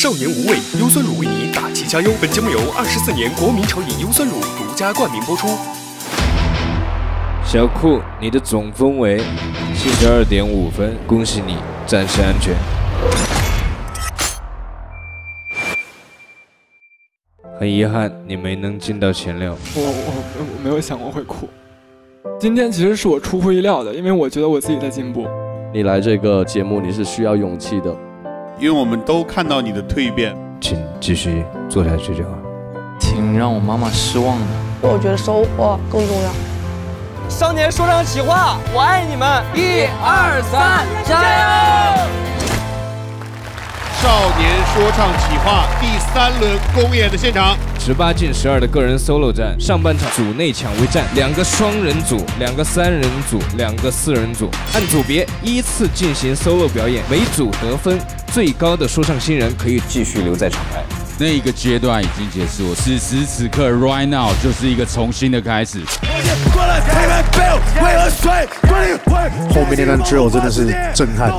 少年无畏，优酸乳为你打气加油。本节目由二十四年国民潮饮优酸乳独家冠名播出。小酷，你的总分为七十二点五分，恭喜你暂时安全。很遗憾，你没能进到前六。我我我没有想过会哭。今天其实是我出乎意料的，因为我觉得我自己在进步。你来这个节目，你是需要勇气的，因为我们都看到你的蜕变。请继续做下去就好。挺让我妈妈失望的。我觉得收获更重要。少年说唱企划，我爱你们！一二三，加油！少年说唱企划第三轮公演的现场，十八进十二的个人 solo 战，上半场组内抢位战，两个双人组，两个三人组，两个四人组，按组别依次进行 solo 表演，每组得分最高的说唱新人可以继续留在场外。那一个阶段已经结束，此时此刻 right now 就是一个重新的开始。后面那段 drill 真的是震撼。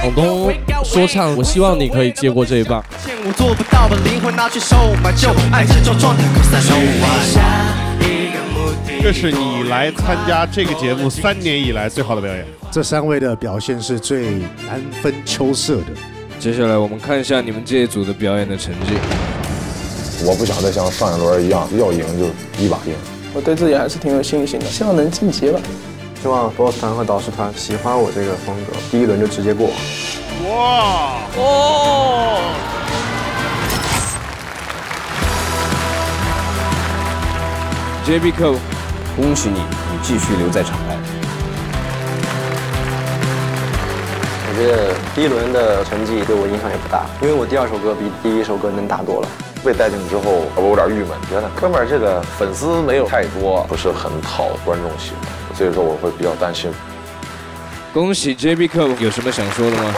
广东说唱，我希望你可以接过这一棒。这是你来参加这个节目三年以来最好的表演。这三位的表现是最难分秋色的。接下来我们看一下你们这一组的表演的成绩。我不想再像上一轮一样，要赢就一把赢。我对自己还是挺有信心的，希望能晋级吧。希望 boss 团和导师团喜欢我这个风格，第一轮就直接过。哇哦！JB 客，恭喜你，你继续留在场外。我觉得第一轮的成绩对我影响也不大，因为我第二首歌比第一首歌能打多了。被带进之后，我有点郁闷，觉得哥们儿这个粉丝没有太多，不是很讨观众喜欢，所以说我会比较担心。恭喜 JB 客，有什么想说的吗？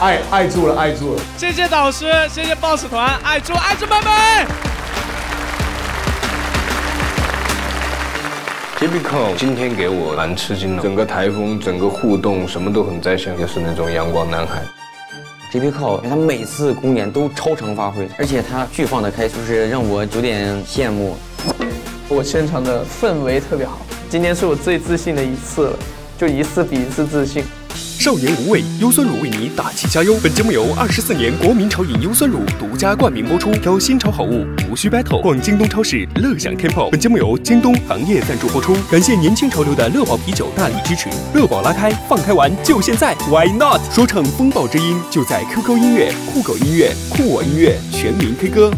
爱爱住了，爱住了！谢谢导师，谢谢 boss 团，爱住爱住妹妹。j b c o 今天给我蛮吃惊的，整个台风、整个互动什么都很在线，也是那种阳光男孩。J b c o 他每次公演都超常发挥，而且他剧放得开，就是让我有点羡慕。我现场的氛围特别好，今天是我最自信的一次了，就一次比一次自信。少年无畏，优酸乳为你打气加油。本节目由二十四年国民潮饮优酸乳独家冠名播出。挑新潮好物，无需 battle，逛京东超市，乐享天泡。本节目由京东行业赞助播出。感谢年轻潮流的乐宝啤酒大力支持。乐宝拉开，放开玩，就现在！Why not？说唱风暴之音就在 QQ 音乐、酷狗音乐、酷我音乐全民 K 歌。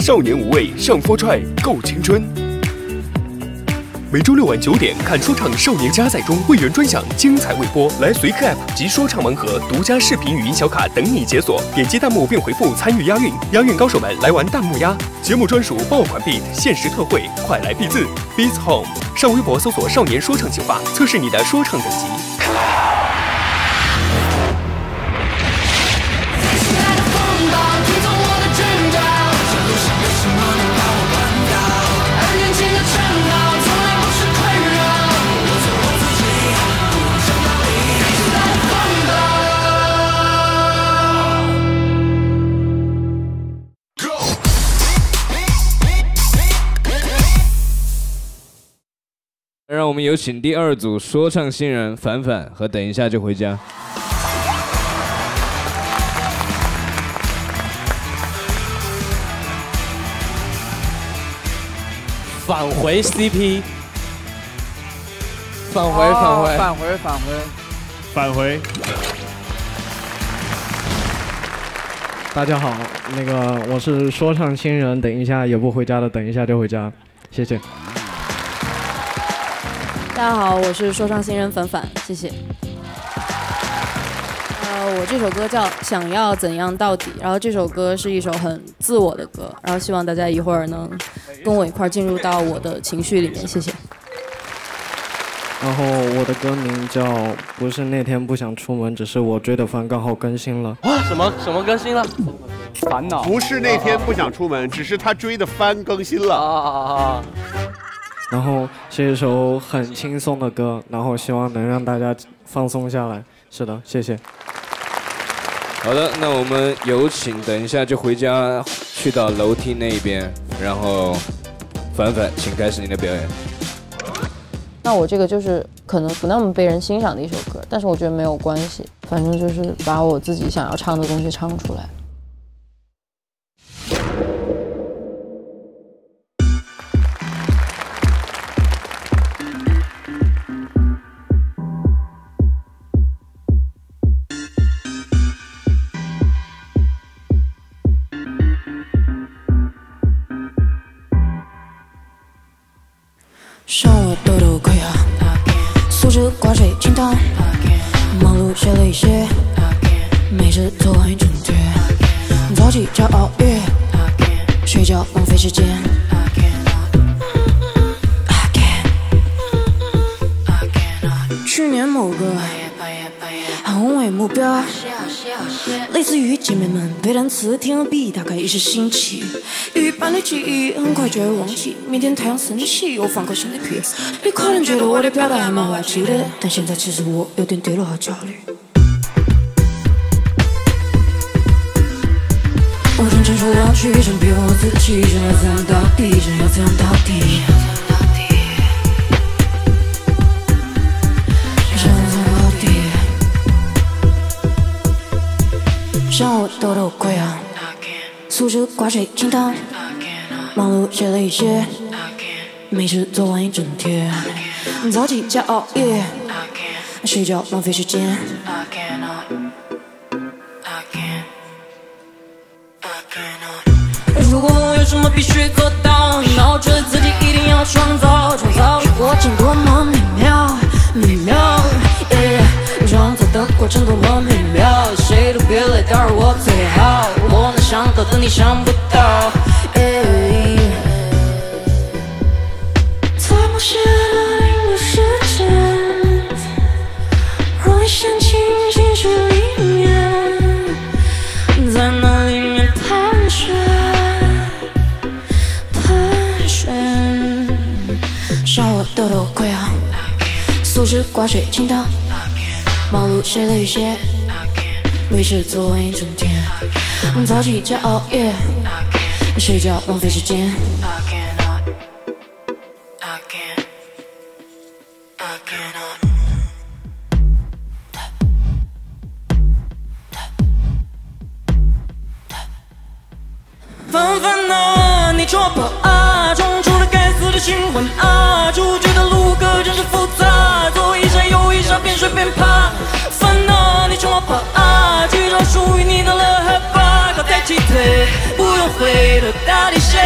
少年无畏，上 For Try，够青春。每周六晚九点，看说唱少年加载中会员专享精彩未播，来随客 App 及说唱盲盒独家视频语音小卡等你解锁，点击弹幕并回复参与押韵，押韵高手们来玩弹幕押，节目专属爆款 beat，限时特惠，快来必字 Beats Home，上微博搜索少年说唱计划，测试你的说唱等级。让我们有请第二组说唱新人凡凡和等一下就回家。返回 CP，返回返回返回返回返回。大家好，那个我是说唱新人，等一下也不回家的，等一下就回家，谢谢。大家好，我是说唱新人粉粉，谢谢。呃，我这首歌叫《想要怎样到底》，然后这首歌是一首很自我的歌，然后希望大家一会儿能跟我一块儿进入到我的情绪里面，谢谢。然后我的歌名叫《不是那天不想出门》，只是我追的番刚好更新了。什么什么更新了？烦恼不是那天不想出门，只是他追的番更新了。啊啊啊！然后是一首很轻松的歌，然后希望能让大家放松下来。是的，谢谢。好的，那我们有请，等一下就回家，去到楼梯那边，然后凡凡，请开始你的表演。那我这个就是可能不那么被人欣赏的一首歌，但是我觉得没有关系，反正就是把我自己想要唱的东西唱出来。睡觉浪费时间。去年某个宏伟目标，类似于姐妹们背单词听了笔，大概一时兴起，一般的记忆很快就会忘记。明天太阳升起，我放个新的屁。你可能觉得我的表达还蛮滑稽的，但现在其实我有点低落和焦虑。成熟忘去，想逼我自己，想要怎样到底，想要怎样到底。上午痘痘溃疡，素食挂水清汤，忙碌写了一些，没事做完一整天，早起加熬夜，睡觉浪费时间。如果我有什么必须做到，那我觉得自己一定要创造，创造的过程多么美妙，美妙。创造的过程多么美妙，谁都别来打扰我最好，我能想到的你想不到。在某些特定的时间，若你陷进情绪素食挂水清汤。忙碌写了一些，没事做完一整天，早起加熬夜，睡觉浪费时间。烦烦啊，你戳破不用回头，到底谁？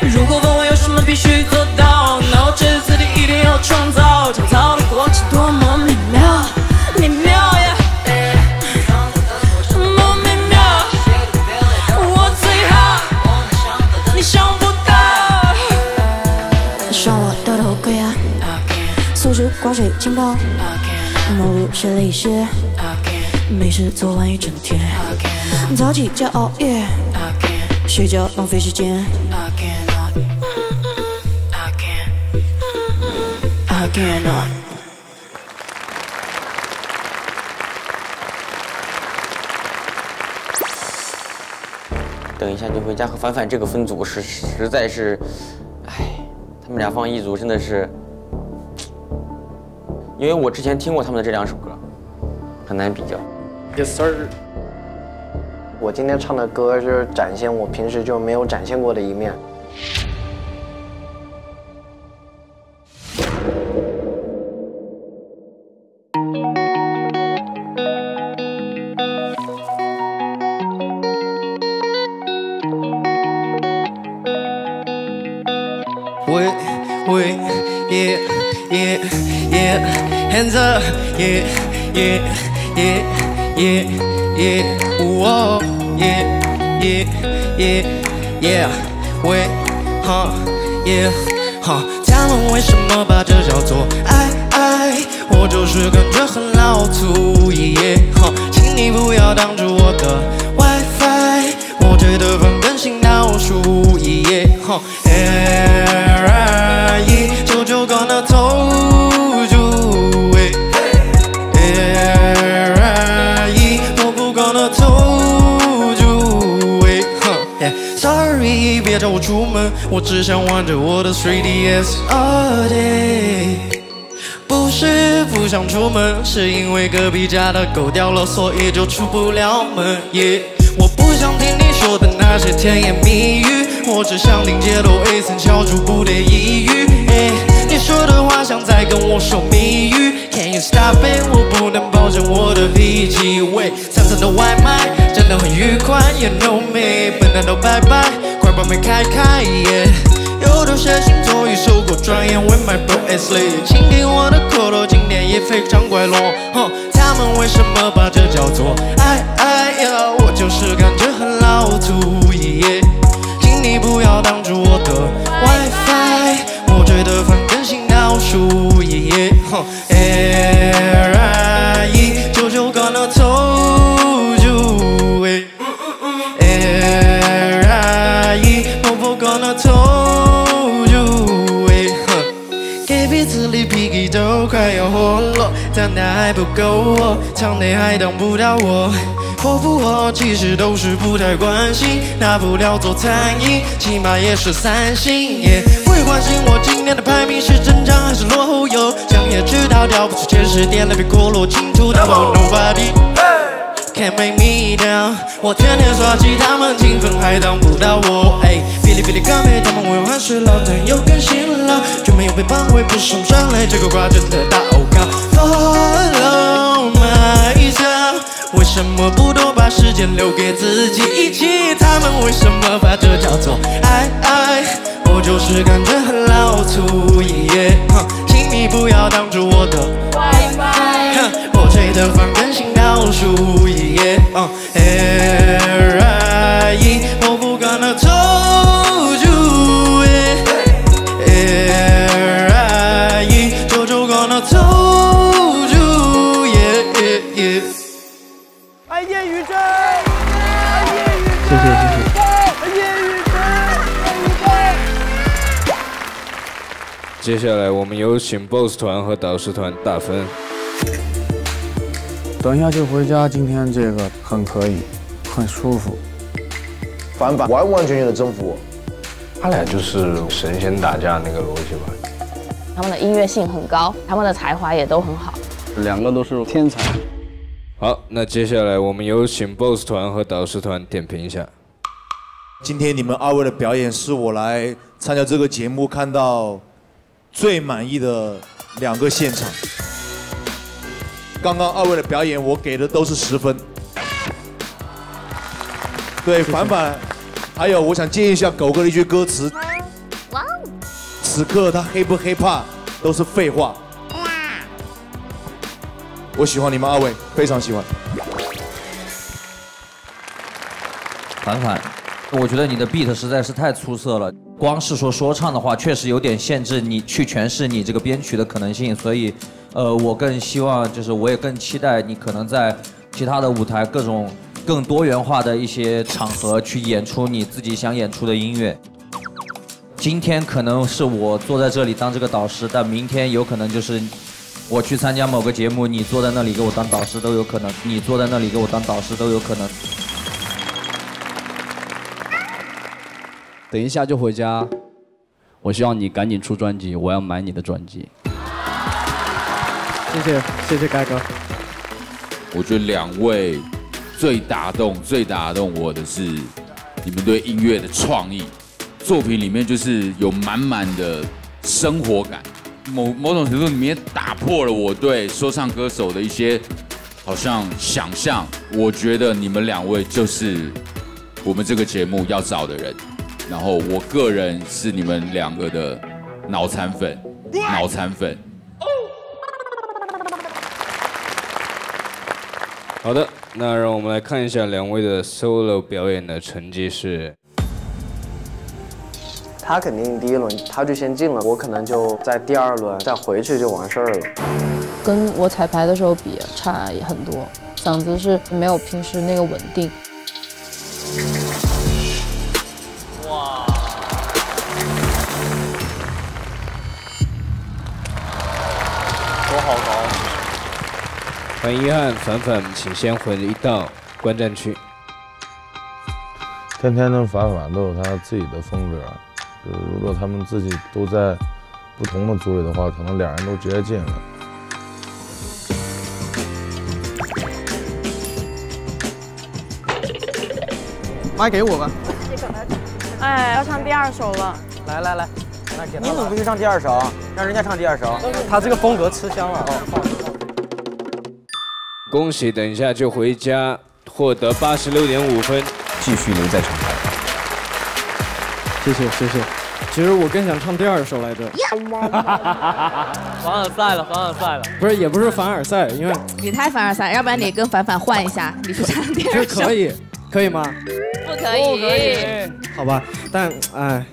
如果问我有什么必须做到，那我觉得自己一定要创造，创造的过程多么美妙，美妙呀！多么美妙，我最好，你想不到。上我的头盔啊，素食挂水清汤，忙碌学了一些，没事做完一整天，早起加熬夜，睡觉浪费时间。等一下就回家和凡凡这个分组是实在是，哎，他们俩放一组真的是，因为我之前听过他们的这两首歌，很难比较。Yes sir。我今天唱的歌是展现我平时就没有展现过的一面。Yeah, yeah, yeah, yeah. Wait, huh, yeah. 哈，他们为什么把这叫做爱爱？我就是感觉很老土，哈，请你不要挡住我的 WiFi，我觉得分更新倒数，哈出门，我只想玩着我的 3DS all day。不是不想出门，是因为隔壁家的狗掉了，所以就出不了门。我不想听你说的那些甜言蜜语，我只想听街头 A 层敲出不得抑郁。你说的话像在跟我说谜语，Can you stop it？我不能保证我的脾气。喂，餐餐的外卖真的很愉快，You know me，笨蛋都拜拜，没开开耶。有多些星座已受过转眼，When my bro is late，请听我的口头，今天也非常快乐。哼，他们为什么把这叫做活了，但那还不够哦，场内还挡不到我。我不我其实都是不太关心，大不了做餐饮，起码也是三星。不会关心我今年的排名是增长还是落后哟，想也知道掉不出前十，点了别过落清楚，但我 nobody can make me down。我天天耍起他们兴奋还挡不到我。哔哩哔哩咖啡，他们为我喊水，老朋友更新了，就没有被绑回不送上来，这个瓜真的大欧高。Follow myself。为什么不多把时间留给自己一起？他们为什么把这叫做爱爱？我就是感觉很老土，接下来我们有请 BOSS 团和导师团打分。等一下就回家，今天这个很可以，很舒服。反反完完全全的征服我，他俩就是神仙打架那个逻辑吧。他们的音乐性很高，他们的才华也都很好。两个都是天才。好，那接下来我们有请 BOSS 团和导师团点评一下。今天你们二位的表演是我来参加这个节目看到最满意的两个现场。刚刚二位的表演我给的都是十分。对，凡凡，还有我想借一下狗哥的一句歌词。此刻他黑不黑怕都是废话。我喜欢你们二位，非常喜欢。凡凡，我觉得你的 beat 实在是太出色了。光是说说唱的话，确实有点限制你去诠释你这个编曲的可能性。所以，呃，我更希望，就是我也更期待你可能在其他的舞台、各种更多元化的一些场合去演出你自己想演出的音乐。今天可能是我坐在这里当这个导师，但明天有可能就是我去参加某个节目，你坐在那里给我当导师都有可能。你坐在那里给我当导师都有可能。等一下就回家，我希望你赶紧出专辑，我要买你的专辑。谢谢谢谢盖哥。我觉得两位最打动、最打动我的是你们对音乐的创意，作品里面就是有满满的生活感，某某种程度里面打破了我对说唱歌手的一些好像想象。我觉得你们两位就是我们这个节目要找的人，然后我个人是你们两个的脑残粉，脑残粉。好的，那让我们来看一下两位的 solo 表演的成绩是。他肯定第一轮他就先进了，我可能就在第二轮再回去就完事儿了。跟我彩排的时候比差也很多，嗓子是没有平时那个稳定。很遗憾，凡凡，请先回一到观战区。天天跟凡凡都有他自己的风格，就是如果他们自己都在不同的组里的话，可能俩人都直接进了。麦给我吧。哎，要唱第二首了。来来来，那给你怎么不去唱第二首？让人家唱第二首。他这个风格吃香了。恭喜，等一下就回家，获得八十六点五分，继续留在场台。谢谢谢谢。其实我更想唱第二首来着。凡尔赛了，凡尔赛了。不是，也不是凡尔赛，因为你太凡尔赛，要不然你跟凡凡换一下，你去唱第二首。这可以，可以吗？不可以。好吧，但哎，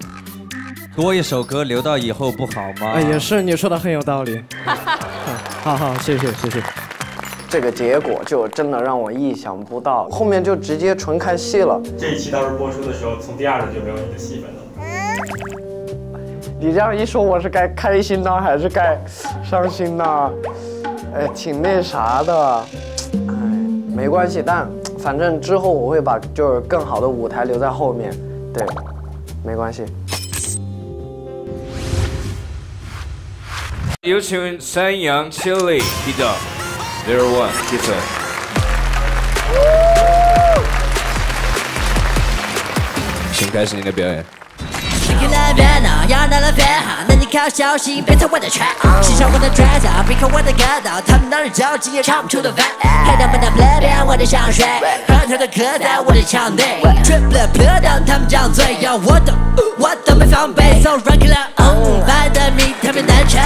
多一首歌留到以后不好吗？哎，也是，你说的很有道理。好好，谢谢谢谢。这个结果就真的让我意想不到，后面就直接纯看戏了。这一期到时候播出的时候，从第二轮就没有你的戏份了。你这样一说，我是该开心呢，还是该伤心呢？哎，挺那啥的。哎，没关系，但反正之后我会把就是更好的舞台留在后面。对，没关系。有请山羊 Chili Hit Zero One Hit。请开始您的表演。别来别闹，要闹了别喊，那你靠消息别踩我的圈，欣赏我的绝招，别看我的歌道，他们哪里着急也唱不出的饭。黑他们的 play 变我的香水，喝他的歌在我的腔内，triple play 当他们张嘴，要我都我都没防备，so rock it up，反的你特别难唱，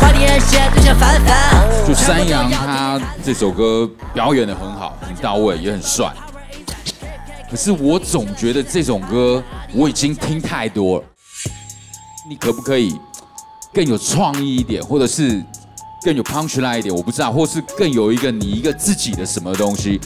话题很咸，就像凡凡。就山羊他这首歌表演的很好，很到位，也很帅。可是我总觉得这种歌我已经听太多了，你可不可以更有创意一点，或者是更有 punch line 一点？我不知道，或是更有一个你一个自己的什么东西？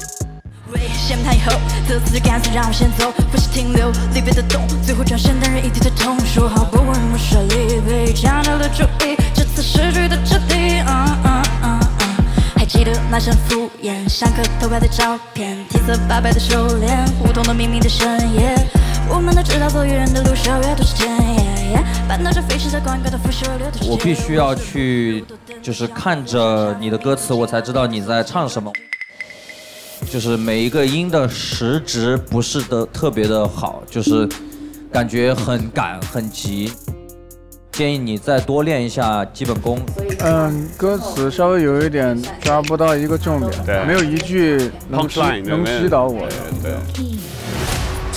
危险太后，这次就干脆让我先走，不是停留，离别的痛，最后转身，但人一地的痛，说好不问不舍离别，强调了注意，这次失去的彻底。嗯嗯嗯嗯，还记得那声敷衍，上课偷拍的照片，褪色八百的修炼，胡同的秘密的深夜，我们都知道走远的路，守约都是天夜，搬到这飞驰在广告的辐射流的世界。我必须要去，就是看着你的歌词，我才知道你在唱什么。就是每一个音的时值不是的特别的好，就是感觉很赶很急。建议你再多练一下基本功。嗯，歌词稍微有一点抓不到一个重点，没有一句能能对击倒我。对。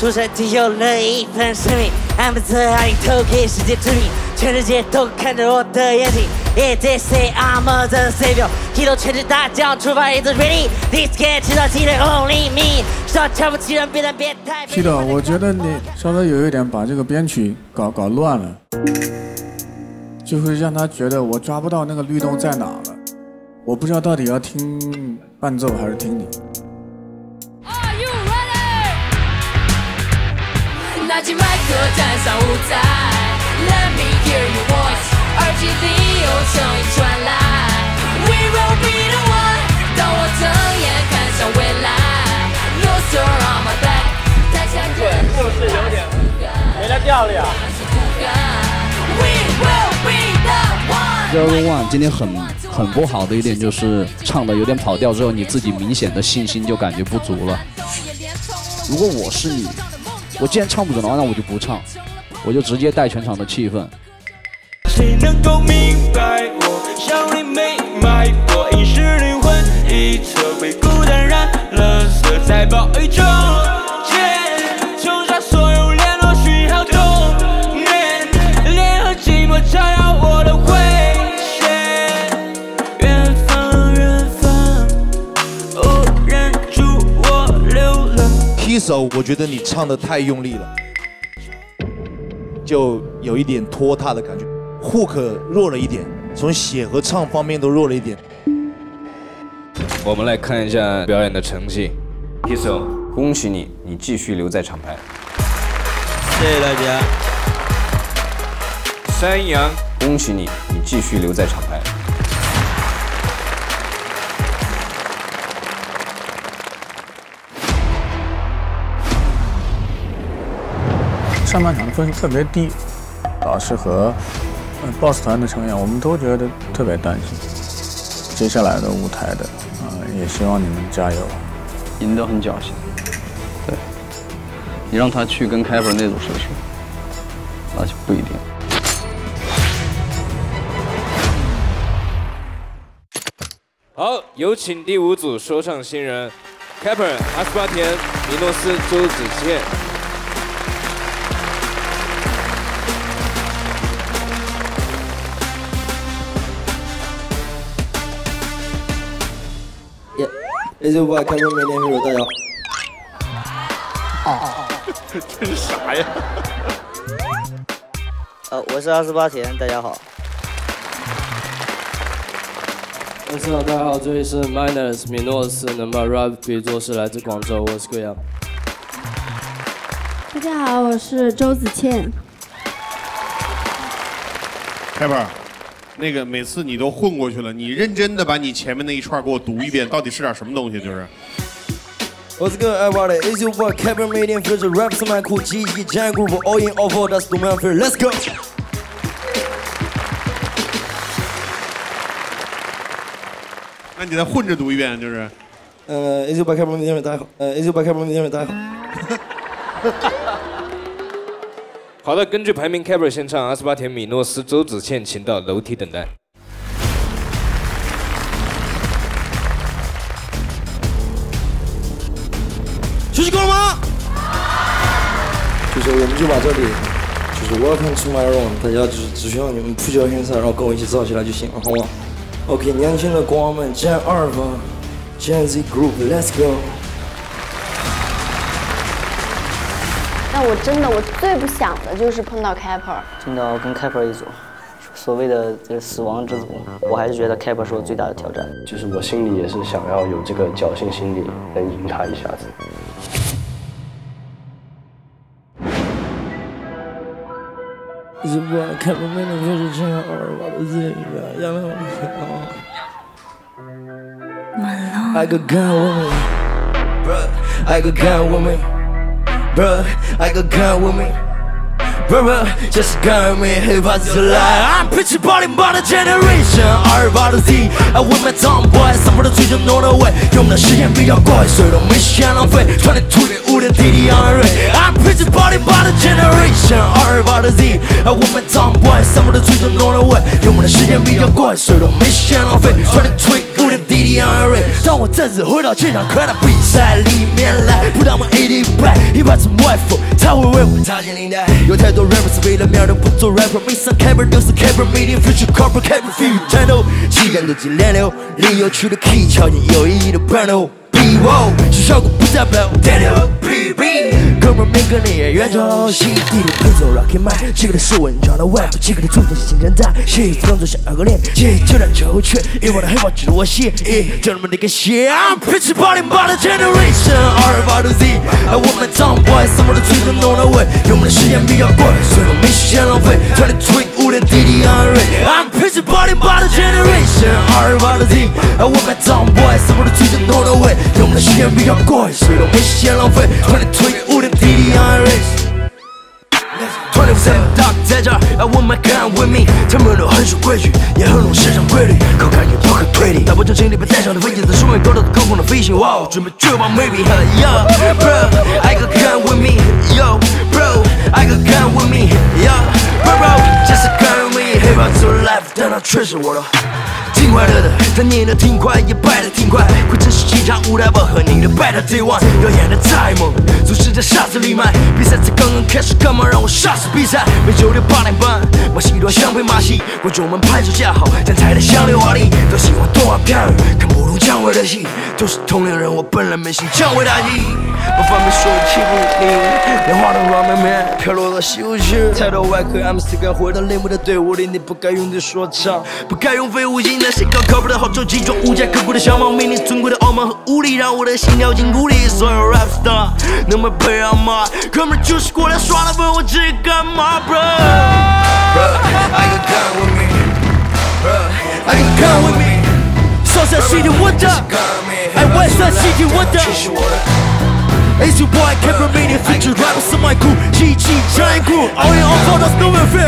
出生就有了一份使命，安排着让你偷给世界致命，全世界都看着我的眼睛。Yeah, they say I'm a the savior，提头全是大将，出发 is ready。This can 知道记得 only me，知道瞧不起人，别但别太。是的，我觉得你稍微有一点把这个编曲搞搞乱了，就会让他觉得我抓不到那个律动在哪了。我不知道到底要听伴奏还是听你。拿起麦克站上舞台，Let me hear your voice，耳机里有声音传来，We will be the one。当我睁眼看向未来，No sir on my back，台下对，就是有点没了调了呀。We will be the one。Zero One 今天很很不好的一点就是唱的有点跑调之后，你自己明显的信心就感觉不足了。如果我是你，我既然唱不准的话，那我就不唱，我就直接带全场的气氛。谁能够明白我？像你没买过，遗失灵魂，一侧被孤单染了色彩，暴雨中我觉得你唱的太用力了。就有一点拖沓的感觉，hook 弱了一点，从写和唱方面都弱了一点。我们来看一下表演的成绩。Kiso，恭喜你，你继续留在厂牌。谢谢大家。山羊，恭喜你，你继续留在厂牌。上半场的分数特别低，导师和呃 BOSS 团的成员，我们都觉得特别担心接下来的舞台的，啊、也希望你们加油。赢得很侥幸，对，你让他去跟 Kevin 那组试试，那就不一定。好，有请第五组说唱新人 Caper、阿斯巴甜、米诺斯、周子健。这就把开门每天会大家好。啊，这是啥呀？呃，我是阿斯巴田，大家好。大家好，大家好，这里是 Minus 米诺斯，能把 rap 比作是来自广州，我是贵阳。大家好，我是周子倩。开本，那个每次你都混过去了，你认真的把你前面那一串给我读一遍，到底是点什么东西？就是。What's good, everybody? It's your boy Kevin Median feature rap 上麦酷积极 Giant Group All in All for That's the man for Let's go. 那你再混着读一遍，就是。呃，It's your boy Kevin 大家好。呃，It's your boy Kevin 大家好。好的，根据排名 Caper 先唱，阿斯巴甜、米诺斯、周子倩请到楼梯等待。休息够了吗？就是我们就把这里，就是 Welcome to my room，大家就是只需要你们 put your hands up，然后跟我一起造起来就行了，好吗？OK，年轻的光们，Gen 二吧，Gen Z Group，Let's go。但我真的我最不想的就是碰到 kapper 真的跟 kapper 一组所谓的这个死亡之组我还是觉得 kapper 是我最大的挑战。就是我心里也是想要有这个侥幸心理能赢他一下子。就是这样的 i could i could bruh. I got gun with me. Bruh, just gun with me, hip hop is alive. I'm pitching body by the generation, 二八的 Z. I with my dumb boy，散播的最正浓的味，用的时间比较快，谁都没时间浪费。传递土点五点滴滴杨瑞。I'm pitching body by the generation, 二八的 Z. I with my dumb boy，散播的最正浓的味，用的时间比较快，谁都没时间浪费。的 DDR，当我再次回到这场快到比赛里面来，不当我 AD 败，一把子外服才会为我扎进领带。有太多 rappers 为了面儿都不做 rapper，没上 Caper 都是 Caper meeting future corporate Caper feel 战斗，气战斗机连流，离有趣的 key 敲进有意义的 panel。B O 是效果不代表 Daniel P B，哥们儿每个人也远走心底里配奏 Rocky m i 这个的是文章的 rap，这个的主题是竞争战，写动作像二哥练，接就在周全，以往的黑豹只是我写，就那么那个写。I'm pitching body by the generation，二八的 Z，哎我们 Tom Boy，什么都最正浓的味，用我们的时间比较贵，所以我没时间浪费，传递 tweet 五点滴滴 on r I'm pitching body by the generation，二八的 Z，哎我们 Tom Boy，什么都最正浓的味。用的时间比较贵，谁都没时间浪费。传递推五点滴滴 on Twenty seven dog 在这儿，I want my gun with me。他们都很守规矩，也很懂市场规律，靠感觉不可推理。大波将精力被带上的飞机，在树面高到高空的飞行。哇，准备绝望 maybe。Yo bro，I got gun with me。Yo bro，I got gun with me。Yo bro bro，just a gun with me。Hip hop to life，但它却是我的。挺快乐的，他念得挺快，也败得挺快。会真实几场舞台，我和你的 battle day one，表演的太猛，总是在沙子里埋。比赛才刚刚开始，干嘛让我杀死比赛？每周六八点半，马戏团相配马戏，观众们拍手叫好，站台的像溜滑梯，都喜欢动画片儿，看不懂姜维的戏，都是同龄人，我本来没心姜维大意，不方便说欺负你，连话的 Ramen Man，飘落到西湖区。太多外壳 I'm still 敢回到泪目的队伍里，你不该用的说唱，不该用废物引那些高靠谱的好成绩装无家可归的小猫咪，你尊贵的傲慢和无力，让我的心跳进谷底。所有 rap star 能不能配上吗？哥们儿就是过来耍的，问我这干嘛，bro？Bro, I got gun with me. Bro, I got gun with me. 上山西的我的，哎，外山西的我的。It's your boy Kevin Mini feature rapper 是 my crew，奇迹 giant crew，all in all for the no fear。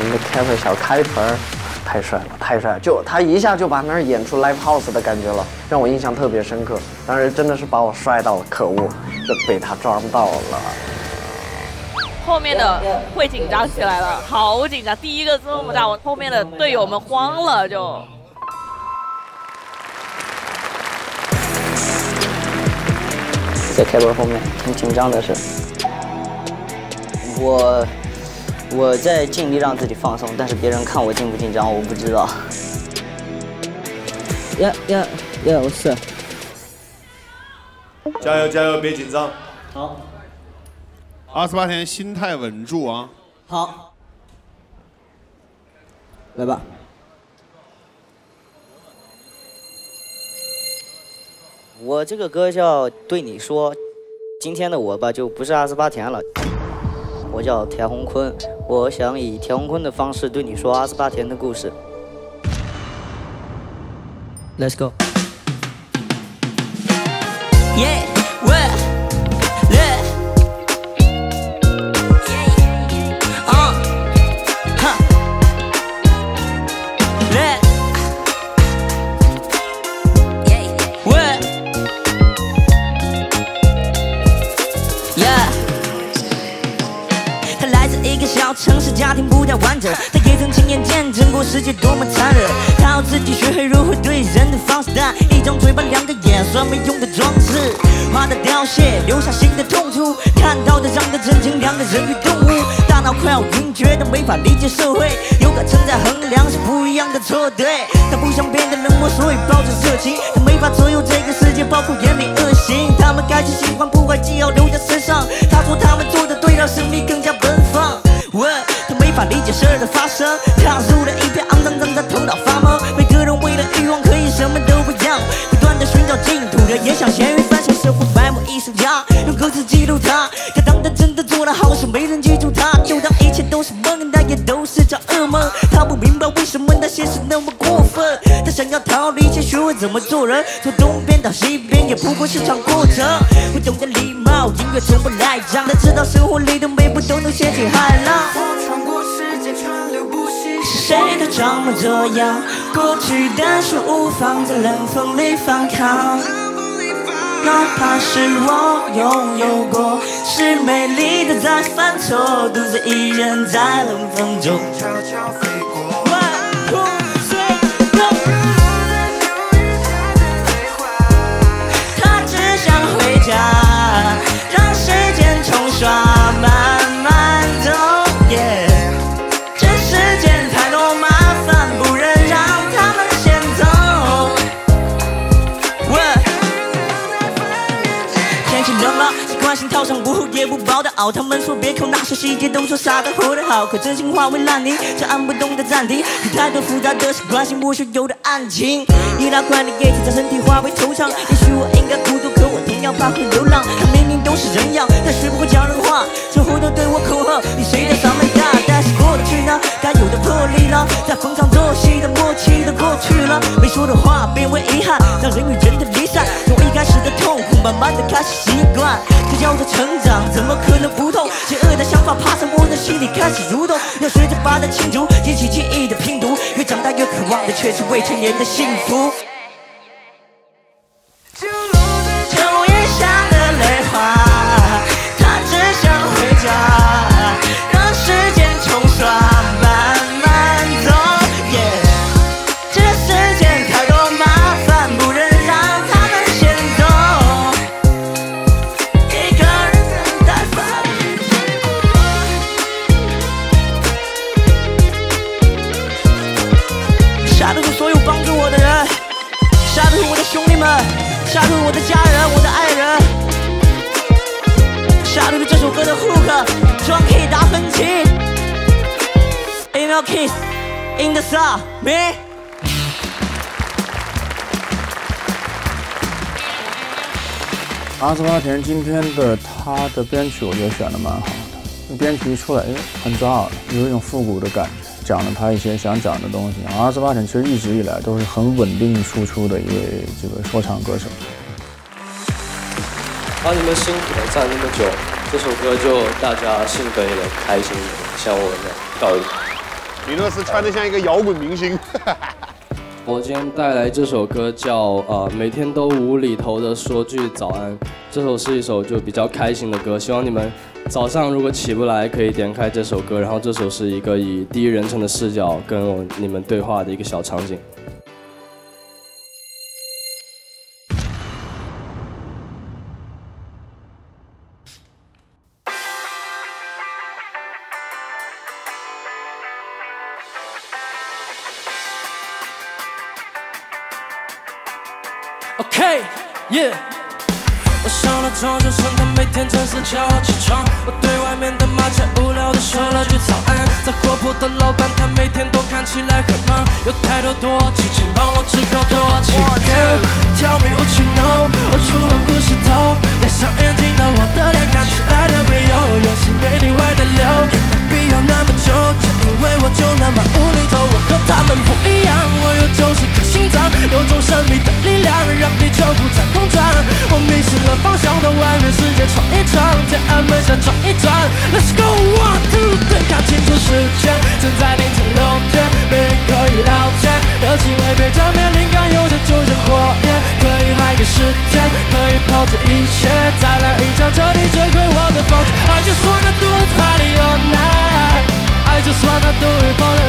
我们的 Kevin 小开头儿太帅了，太帅了！就他一下就把那儿演出 live house 的感觉了，让我印象特别深刻。当时真的是把我帅到了，可恶，就被他抓到了。后面的会紧张起来了，好紧张！第一个这么大，我后面的队友们慌了就。在开播后面很紧张的是，我我在尽力让自己放松，但是别人看我紧不紧张，我不知道。呀呀呀！我是。加油加油，别紧张。好。二十八天，心态稳住啊！好。来吧。我这个歌叫《对你说》，今天的我吧就不是二十八天了，我叫田洪坤，我想以田洪坤的方式对你说阿斯巴甜的故事。Let's go。Yeah, 他也曾亲眼见证过世界多么残忍。他要自己学会如何对人的放肆，但一张嘴巴，两个眼，算没用的装饰，花的凋谢，留下新的痛楚。看到的让他震惊，两个人与动物，大脑快要晕厥的没法理解社会，有个称在衡量是不一样的错对。他不想变得冷漠，所以抱着热情，他没法左右这个世界，包括严明恶行。他们开始喜欢破坏，既要留在身上。他说他们做的对，让生命更加奔放。没法理解事儿的发生，踏入了一片肮脏脏的头脑发懵。每个人为了欲望可以什么都不要，不断的寻找净土的，也想咸鱼翻身，生活百亩艺术家，用歌词记录他。可当他真的做了好事，没人记住他，就当一切都是梦，那也都是场噩梦。他不明白为什么那些事那么过分，他想要逃离，先学会怎么做人，从东边到西边也不过是场过程。不懂得礼貌，音乐从不赖账，他知道生活里的每步都能掀起海浪。谁都装模作样？过去的事无妨在冷风里反抗。哪怕是我拥有过，是美丽的在犯错，独自一人在冷风中悄悄飞早上不厚也不薄的袄。他们说别抠那些细节，都说傻的活得好，可真心话会烂泥，这按不动的暂停。有太多复杂的习惯性莫须有的案情，易拉罐的液体在身体化为惆怅。也许我应该孤独，可我同样怕会流浪。他明明都是人样，但学不会讲人话，这活得对我口号，比谁的嗓门大。过去呢，该有的魄力了，在逢场作戏的默契都过去了，没说的话变为遗憾，让人与人的离散，从一开始的痛苦，慢慢的开始习惯，这叫做成长，怎么可能不痛？邪恶的想法爬上我的心里开始蠕动，要学着把它清除，捡起记忆的拼图，越长大越渴望的却是未成年的幸福。Kiss in the sun, me。阿斯巴甜今天的他的编曲，我觉得选的蛮好的。编曲一出来，哎，很抓耳，有一种复古的感觉，讲了他一些想讲的东西。阿斯巴甜其实一直以来都是很稳定输出的一位这个说唱歌手。把，你们辛苦了，站那么久，这首歌就大家兴奋一点，开心一点，像我一样告一点。米诺斯穿的像一个摇滚明星。我今天带来这首歌叫呃每天都无厘头的说句早安，这首是一首就比较开心的歌，希望你们早上如果起不来可以点开这首歌，然后这首是一个以第一人称的视角跟我你们对话的一个小场景。圈，正在凌晨六点，没人可以了解，热情未被浇灭，灵感有着就像火焰，可以嗨个十天，可以抛掷一切，再来一场彻底摧毁我的房间。I just wanna do it party all night. I just wanna do it for the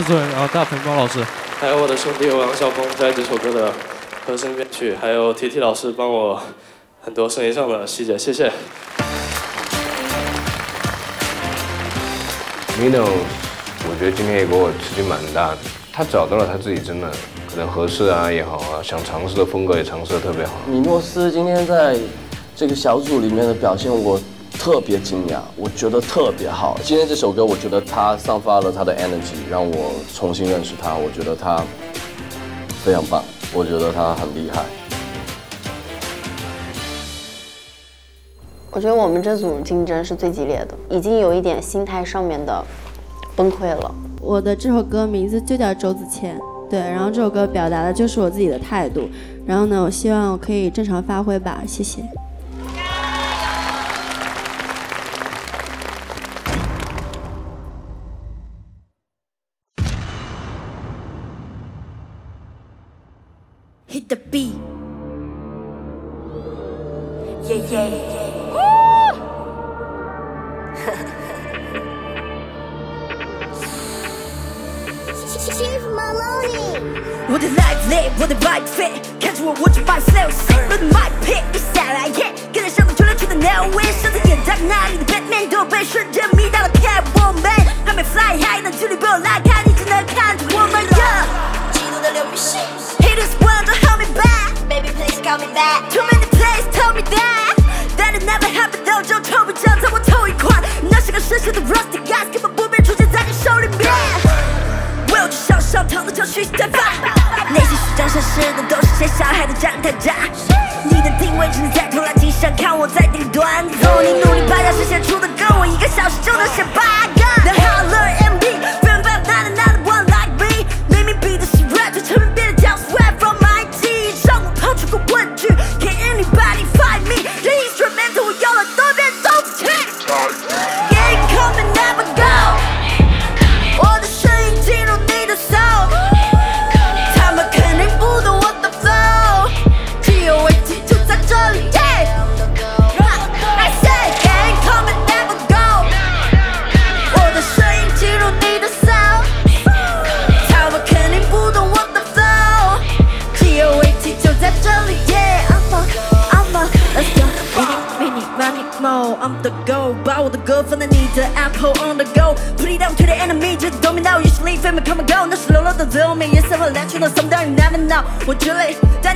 制作人，然后大鹏帮老师，还有我的兄弟王晓峰在这首歌的和声编曲，还有 T T 老师帮我很多声音上的细节，谢谢。Mino，我觉得今天也给我刺激蛮大的。他找到了他自己真的可能合适啊也好啊，想尝试的风格也尝试的特别好。米诺斯今天在这个小组里面的表现，我特别惊讶，我觉得特别好。今天这首歌，我觉得它散发了它的 energy，让我重新认识他，我觉得他非常棒，我觉得他很厉害。我觉得我们这组竞争是最激烈的，已经有一点心态上面的崩溃了。我的这首歌名字就叫周子谦，对，然后这首歌表达的就是我自己的态度，然后呢，我希望我可以正常发挥吧，谢谢。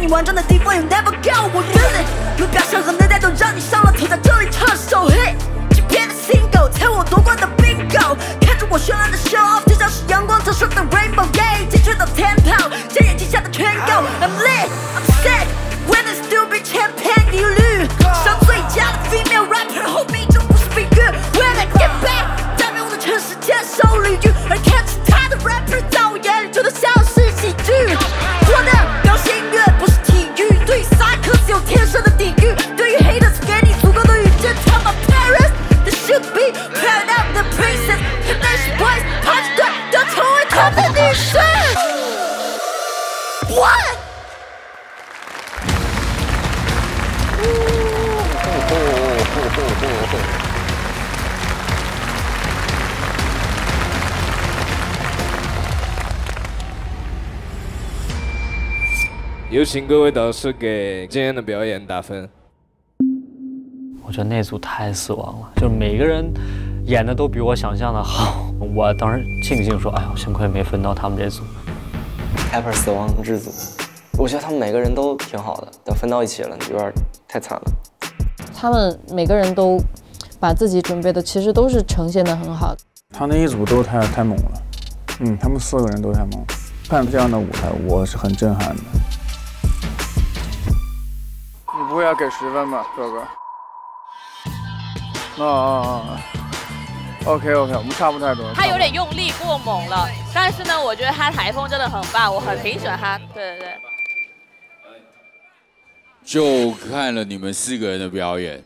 你完整的请各位导师给今天的表演打分。我觉得那组太死亡了，就是每个人演的都比我想象的好。我当时庆幸说，哎呀，幸亏没分到他们这组。Apple 死亡之组，我觉得他们每个人都挺好的，但分到一起了，有点太惨了。他们每个人都把自己准备的其实都是呈现的很好。他那一组都太太猛了，嗯，他们四个人都太猛了。看这样的舞台，我是很震撼的。你不会要给十分吧，哥哥？啊啊啊！OK OK，我们差不太多。他有点用力过猛了，但是呢，我觉得他台风真的很棒，我很挺喜欢他。对对对。就看了你们四个人的表演，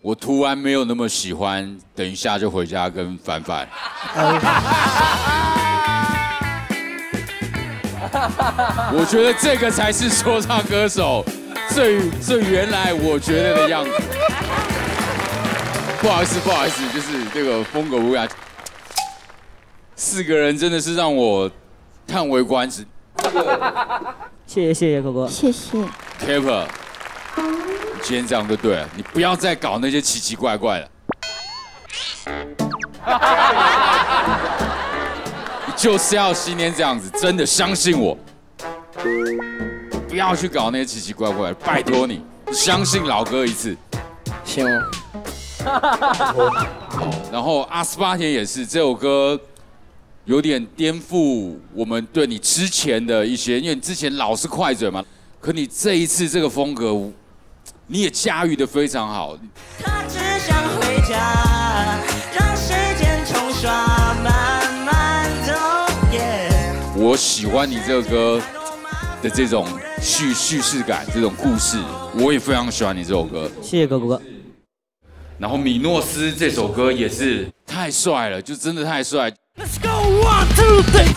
我突然没有那么喜欢。等一下就回家跟凡凡。我觉得这个才是说唱歌手最最原来我觉得的样子。不好意思，不好意思，就是这个风格不一样。四个人真的是让我叹为观止。谢谢谢谢哥哥，谢谢。Keeper，你今天这样就对了，你不要再搞那些奇奇怪怪的。你就是要今天这样子，真的相信我，不要去搞那些奇奇怪怪，拜托你，你相信老哥一次。行。然后阿斯巴甜也是这首歌，有点颠覆我们对你之前的一些，因为你之前老是快嘴嘛，可你这一次这个风格，你也驾驭的非常好。他只想回家，让时间冲刷，慢慢走。我喜欢你这个歌的这种叙叙事感，这种故事，我也非常喜欢你这首歌。谢谢哥哥。然后米诺斯这首歌也是太帅了，就真的太帅。Let's go one two three。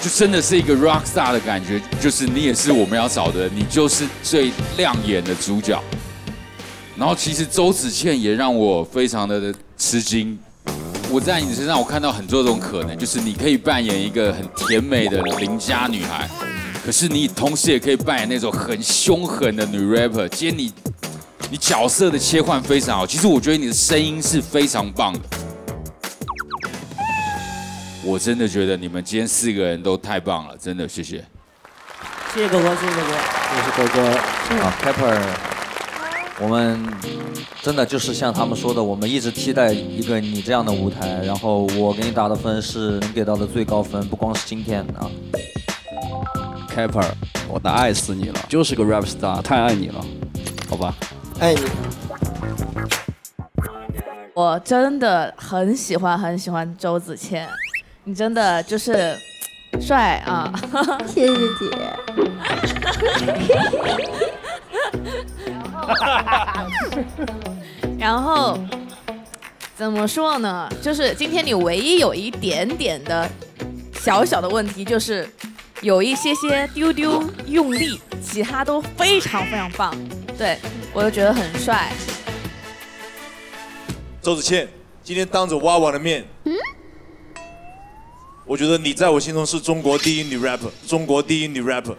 就真的是一个 rock star 的感觉，就是你也是我们要找的，你就是最亮眼的主角。然后其实周子倩也让我非常的吃惊，我在你身上我看到很多种可能，就是你可以扮演一个很甜美的邻家女孩，可是你同时也可以扮演那种很凶狠的女 rapper。今天你你角色的切换非常好，其实我觉得你的声音是非常棒的。我真的觉得你们今天四个人都太棒了，真的谢谢。谢谢哥哥，谢谢哥哥。谢谢哥哥。好，Pepper，我们真的就是像他们说的，我们一直期待一个你这样的舞台。然后我给你打的分是能给到的最高分，不光是今天啊。Kapper，我的爱死你了，就是个 rap star，太爱你了，好吧？爱你。我真的很喜欢很喜欢周子谦，你真的就是帅啊！谢谢姐。然后怎么说呢？就是今天你唯一有一点点的小小的问题，就是有一些些丢丢用力，其他都非常非常棒。对我就觉得很帅。周子倩，今天当着娃娃的面，我觉得你在我心中是中国第一女 rapper，中国第一女 rapper。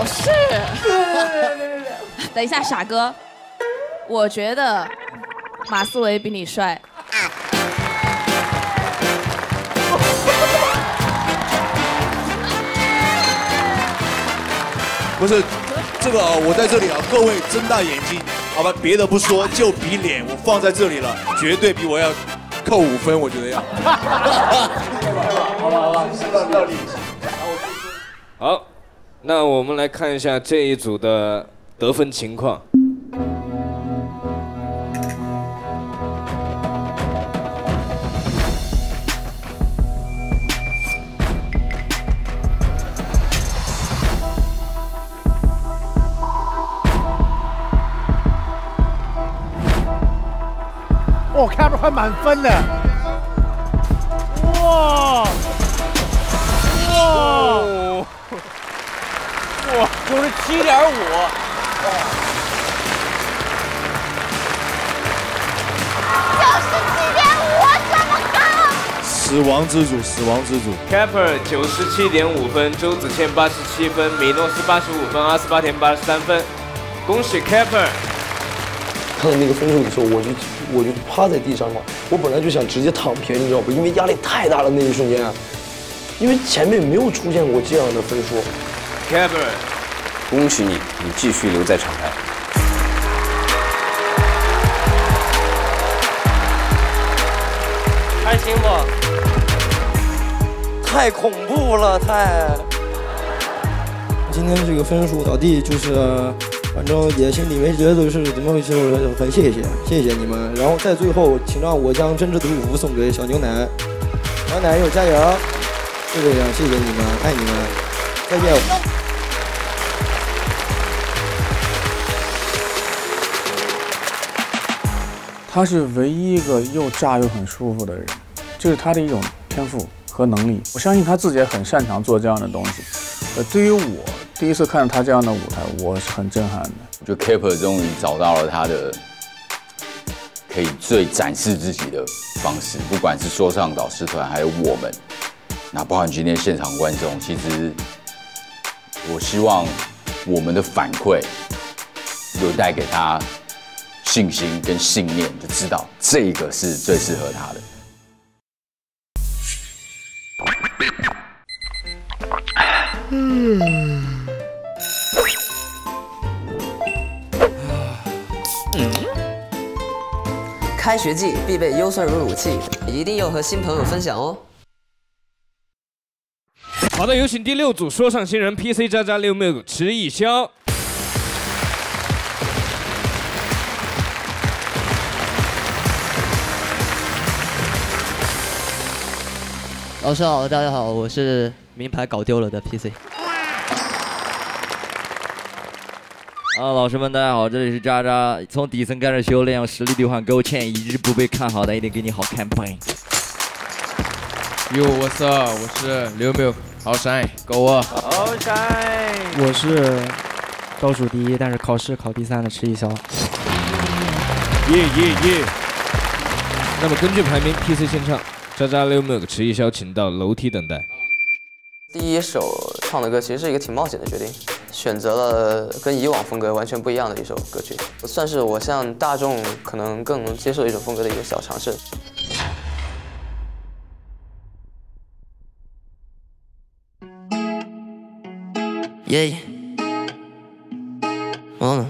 他在挑事。等一下，傻哥，我觉得马思唯比你帅。不是，这个啊，我在这里啊，各位睁大眼睛，好吧，别的不说，就比脸我放在这里了，绝对比我要扣五分，我觉得要。好吧，好吧，到底。好，那我们来看一下这一组的得分情况。哦，看着快满分了，七点五，九十七点五，这么高！死亡之组，死亡之组。Capper 九十七点五分，周子倩八十七分，米诺斯八十五分，阿斯巴甜八十三分，恭喜 Capper！看到那个分数的时候，我就我就趴在地上嘛，我本来就想直接躺平，你知道不？因为压力太大了那一瞬间，因为前面没有出现过这样的分数。Capper，恭喜你，你继续留在场台。开心不？太恐怖了，太。今天这个分数，老弟就是，反正也心里没觉得是怎么回事，我很谢谢，谢谢你们。然后在最后，请让我将真挚的祝福送给小牛奶，小奶油加油！就这样，谢谢你们，爱你们，再见。他是唯一一个又炸又很舒服的人，这是他的一种天赋和能力。我相信他自己也很擅长做这样的东西。呃，对于我第一次看到他这样的舞台，我是很震撼的。我觉得 Keeper 终于找到了他的可以最展示自己的方式，不管是说唱导师团，还有我们，那包含今天现场观众，其实我希望我们的反馈有带给他信心跟信念，就知道这个是最适合他的。嗯。开学季必备优酸乳乳器，一定要和新朋友分享哦。好的，有请第六组说唱新人 PC 渣渣六六迟一潇。老师好，大家好，我是名牌搞丢了的 PC。啊，老师们，大家好，这里是渣渣，从底层开始修炼，用实力兑换勾芡，一日不被看好的一定给你好看 point。哟，我是我是刘淼，好帅，狗我。好帅！我是倒数第一，但是考试考第三的迟一潇。耶耶耶！那么根据排名，PC 先唱，渣渣、刘淼、迟一潇，请到楼梯等待。第一首唱的歌其实是一个挺冒险的决定，选择了跟以往风格完全不一样的一首歌曲，算是我向大众可能更能接受的一种风格的一个小尝试。耶，嗯。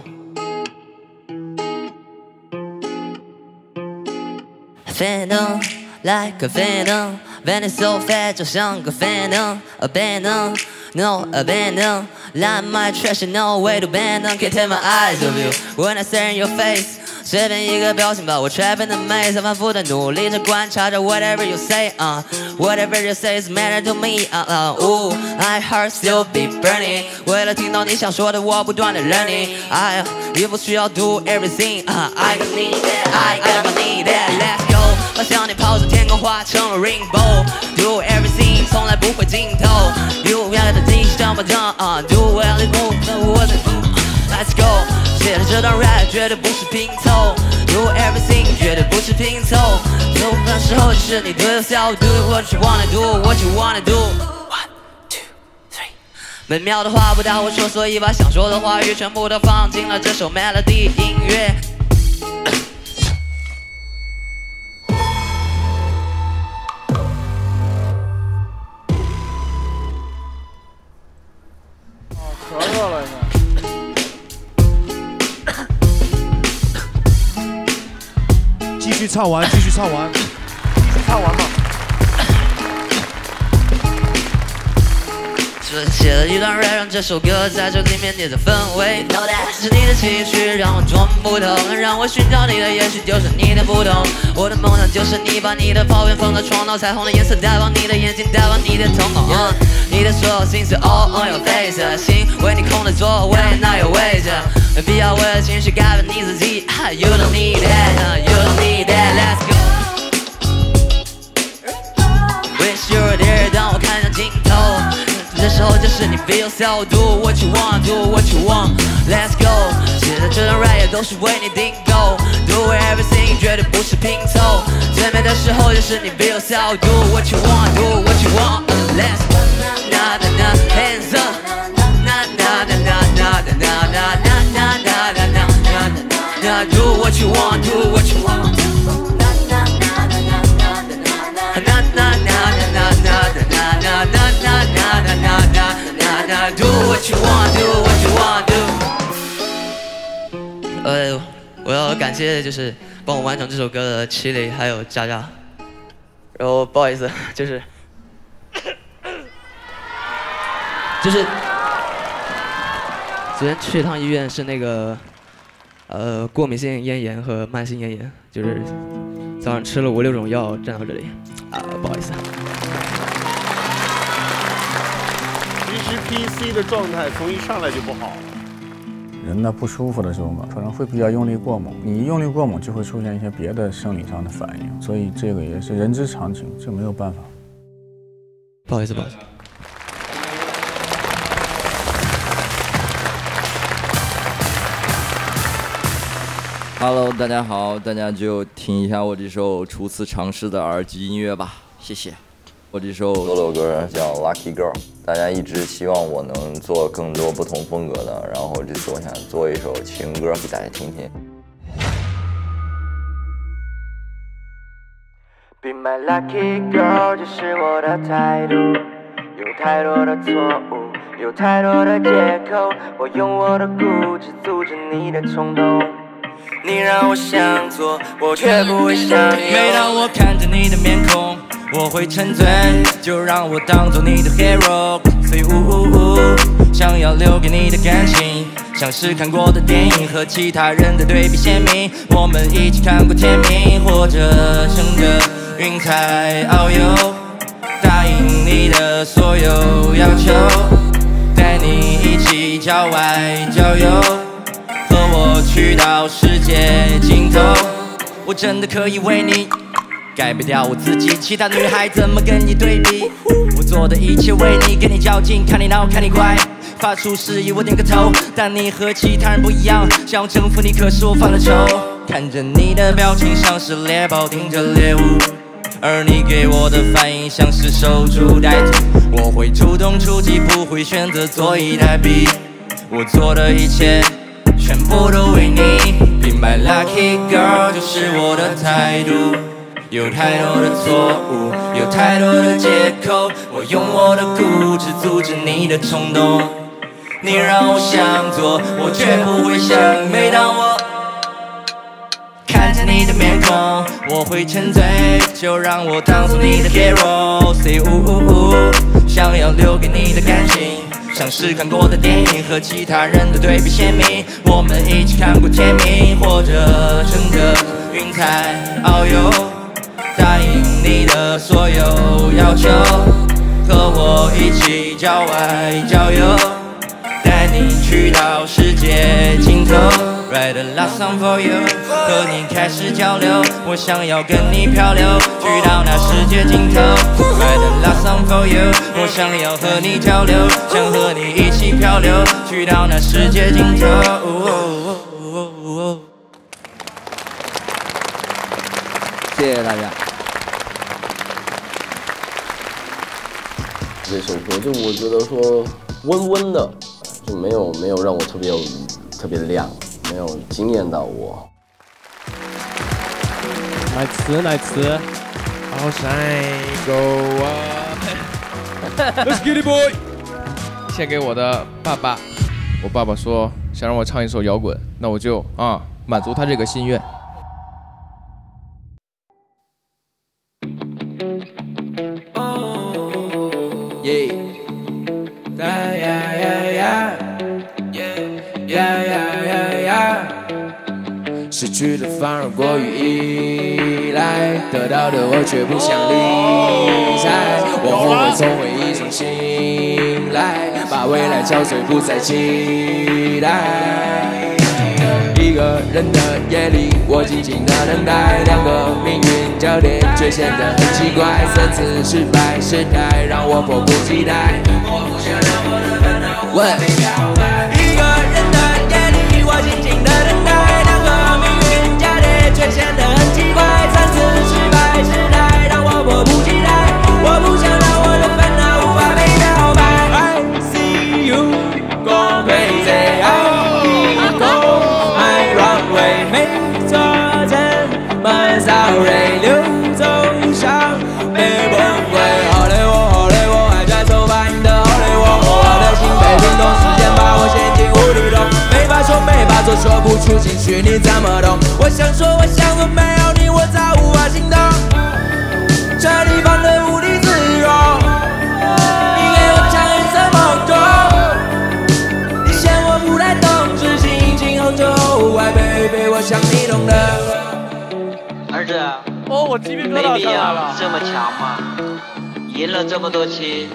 Phantom like a phantom, running so fast 就像个 phantom, abandon, no abandon, like my trash, no way to abandon, can't take my eyes off you when I stare in your face. 随便一个表情把我 trap in the maze，反复的努力着观察着 whatever you say，啊、uh,，whatever you say is matter to me，啊啊呜，I heart still be burning，为了听到你想说的，我不断的 learning，I 也不需要 do everything，啊、uh,，I don't need that，I don't need that，Let's go， 把想念抛向天空，化成了 rainbow，do everything，从来不会尽头，You got the things jump down，啊，do well it move，我在 Let's go，写的这段 rap 绝对不是拼凑，Do everything 绝对不是拼凑，有的时候是你对我笑，Do what you wanna do，What you wanna do。美妙的话不到我说，所以把想说的话语全部都放进了这首 melody 音乐。咳嗽了呢。继续唱完，继续唱完，继续唱完嘛。只写了一段 rap，让这首歌在这里面你的氛围。是你的情绪让我捉摸不透，能让我寻找你的，也许就是你的不同。我的梦想就是你把你的抱怨放在床头彩虹的颜色，带往你的眼睛，带往你的瞳孔。你的所有心思 all on your face，心为你空的座位那有位置，没必要为了情绪改变你自己。You don't need that，You don't need that，Let's go。时候就是你 feel so do what you want do what you want let's go 写的这段 rap 也都是为你订购 do everything 绝对不是拼凑最美的时候就是你 feel so do what you want do what you want let's go na na na hands up na na na na na na na na na na na na na na na do what you want do what you want 要感谢就是帮我完成这首歌的齐磊还有佳佳，然后不好意思，就是 就是昨天去一趟医院是那个呃过敏性咽炎和慢性咽炎，就是早上吃了五六种药站到这里，啊、不好意思。其实 PC 的状态从一上来就不好。人呢不舒服的时候嘛，可能会比较用力过猛。你一用力过猛，就会出现一些别的生理上的反应，所以这个也是人之常情，这没有办法。不好意思，不好意思。Hello，大家好，大家就听一下我这首初次尝试的耳机音乐吧，谢谢。我这首 solo 歌叫《Lucky Girl》，大家一直希望我能做更多不同风格的，然后这次我想做一首情歌给大家听听。Be my lucky girl，这是我的态度。有太多的错误，有太多的借口，我用我的固执阻止你的冲动。你让我想做，我却不会想有。每当我看着你的面孔，我会沉醉，就让我当做你的 hero。所以呜呜呜，想要留给你的感情，像是看过的电影和其他人的对比鲜明。我们一起看过天明，或者乘着云彩遨游，答应你的所有要求，带你一起郊外郊游。和我去到世界尽头，我真的可以为你改变掉我自己，其他女孩怎么跟你对比？我做的一切为你，跟你较劲，看你闹，看你乖。发出示意，我点个头，但你和其他人不一样，想要征服你，可是我犯了愁。看着你的表情像是猎豹盯着猎物，而你给我的反应像是守株待兔。我会主动出击，不会选择坐以待毙。我做的一切全部都为你，Be my lucky girl，就是我的态度。有太多的错误，有太多的借口，我用我的固执阻止你的冲动。你让我想做，我绝不会想。每当我看着你的面孔，我会沉醉，就让我当做你的 hero。Say 呜呜呜，想要留给你的感情，像是看过的电影和其他人的对比鲜明。我们一起看过天明，或者乘着云彩遨游，答应你的所有要求，和我一起郊外郊游。带你去到世界尽头，Write a love song for you，和你开始交流，我想要跟你漂流，去到那世界尽头，Write a love song for you，我想要和你交流，想和你一起漂流，去到那世界尽头。谢谢大家。这首歌就我觉得说温温的，就没有没有让我特别有特别亮，没有惊艳到我。来词来词，好帅，Go 啊！Let's get it boy，献给我的爸爸。我爸爸说想让我唱一首摇滚，那我就啊满足他这个心愿。耶！失去的反而过于依赖，得到的我却不想理睬。我后悔从回忆中醒来，把未来敲碎，不再期待。一个人的夜里，我静静的等待，两个命运交叠，却显得很奇怪。三次失败，失态让我迫不及待。喂，一说不出情绪，你怎么懂？我想说，我想说，没有你我早无法行动，这地方的无地自容，你给我强颜色梦中，你嫌我不太懂，只心今后就后悔，baby，我想你懂的。儿子，哦，我鸡皮疙没瘩必要上来了。这么强吗，赢了这么多期，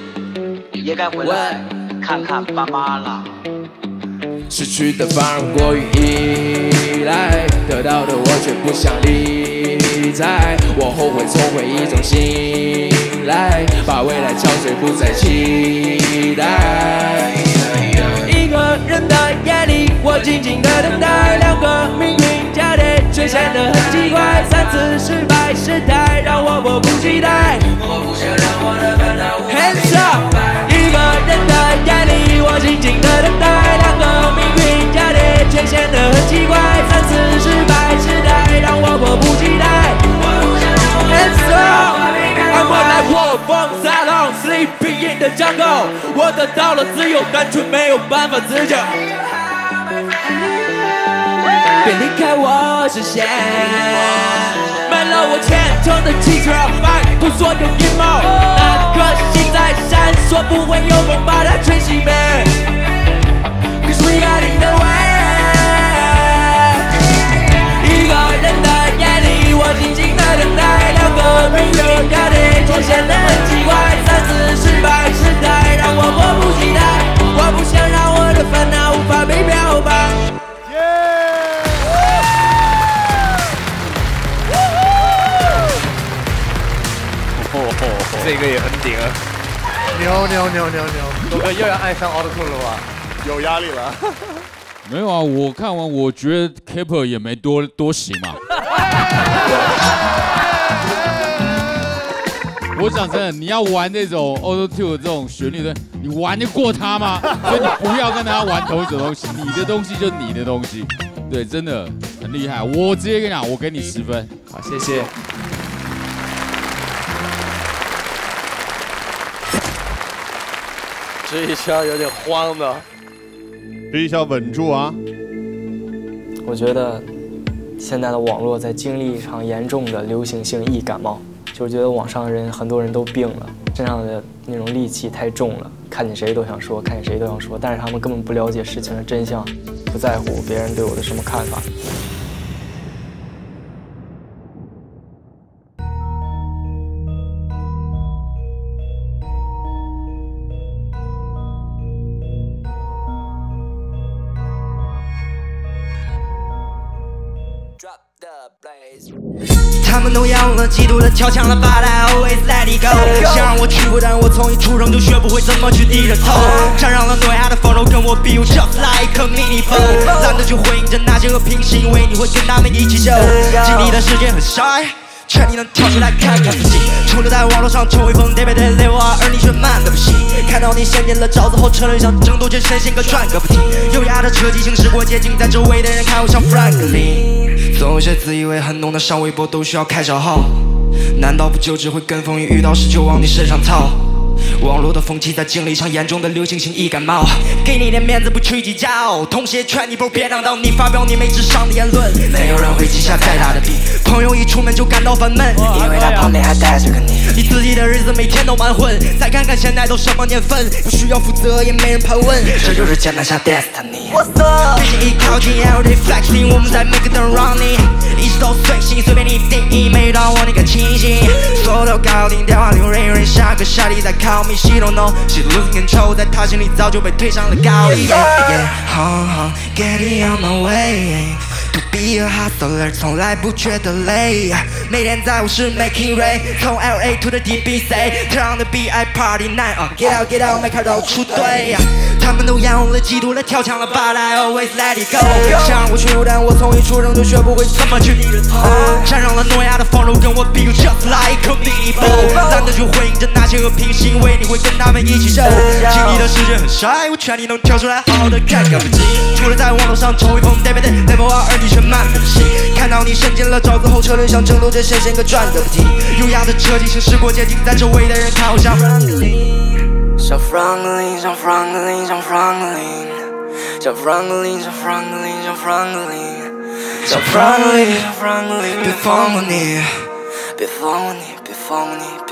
也该回来看看爸妈了。失去的反而过于依赖，得到的我却不想理睬。我后悔从回忆中醒来，把未来敲碎，不再期待。一个人的夜里，我静静的等待，两个命运交叠，却显得很奇怪。三次失败，失态让我迫不及待。Hands up！一个人的夜里，我静静的等待，显得很奇怪。三次失败，失态让我迫不及待。Hands up！I'm on like wolf from Salon, sleeping in the jungle。我得到了自由，但却没有办法自救。别离开我视线，买了我虔诚的汽车，摆脱所有阴谋。那颗星在闪烁，不会有风把它吹熄灭。Cause we got in the way。我静静地等待，两个回合搞定。出现的奇怪，三次失败实在让我迫不及待。我不想让我的烦恼无法被表白，这个也很顶牛。牛牛牛牛牛，又要爱上奥特库了吧？有压力了。没有啊，我看完我觉得 Keeper 也没多多行嘛。我讲真的，你要玩那种 Auto Tune 这种旋律的，你玩得过他吗？所以你不要跟他玩同一种东西，你的东西就你的东西。对，真的很厉害。我直接跟你讲，我给你十分。好，谢谢。这一枪有点慌的。这一下稳住啊！我觉得现在的网络在经历一场严重的流行性易感冒，就是觉得网上人很多人都病了，身上的那种戾气太重了，看见谁都想说，看见谁都想说，但是他们根本不了解事情的真相，不在乎别人对我的什么看法。他们都仰了，嫉妒了，跳墙了，But I always let it go。想让我吃苦，但我从一出生就学不会怎么去低着头。沾上了诺亚的风流，跟我比，You just like a mini phone。懒得去回应着那些和平，是因为你会跟他们一起走。经历的时间很 shy。劝你能跳起来看看自己，除了在网络上成为疯癫的烈火，而你却慢的不行。看到你陷进了沼泽后，车轮像争夺却神仙，个转个不停。优雅的车技行驶过街景，在周围的人看我像 Franklin。总有些自以为很懂的上微博都需要开小号，难道不就只会跟风一遇到事就往你身上套？网络的风气在经历一场严重的流行性易感冒，给你点面子不去计较，同时也劝你不别让到你发表你没智商的言论，没有人会记下再大的笔，朋友一出门就感到烦闷，因为他旁边还带着个你，你自己的日子每天都蛮混，再看看现在都什么年份，不需要负责也没人盘问，这就是键盘侠 destiny。最近一靠近 everyday flexing，我们在 make it running，一直都随心，随便你定义，每到我那个清醒，所有都搞定，电话铃 ring ring，下个下地在 call me。She don't know, she losing control，在她心里早就被推上了高地。Yeah, huh, huh, getting on my way. To be a hustler，从来不觉得累。每天在我室 making rain，从 LA to the DBC，turn on the BI party night。Get out, get out，迈开都出队。他们都仰红了，嫉妒了，跳墙了，But I always let it go。想让我去，但我从一出生就学不会怎么去低着头。沾上了诺亚的风流，跟我比，You just like a mini boat。懒得去回应着那些和平，是因为你会跟他们一起走。经历的世界很晒我劝你能跳出来，好好的看看。除了在网络上成为疯癫的 level 二，而你却慢得不行。看到你陷进了沼泽后，车轮像争夺着神仙，个转个不停。优雅的车技行驶过街景，在周围的人看我像。像 Franklin，像 Franklin，像 Franklin，像 Franklin，像 Franklin，像 Franklin，像 Franklin，像 Franklin，别放过你，别放过你，别放过你，别放过你。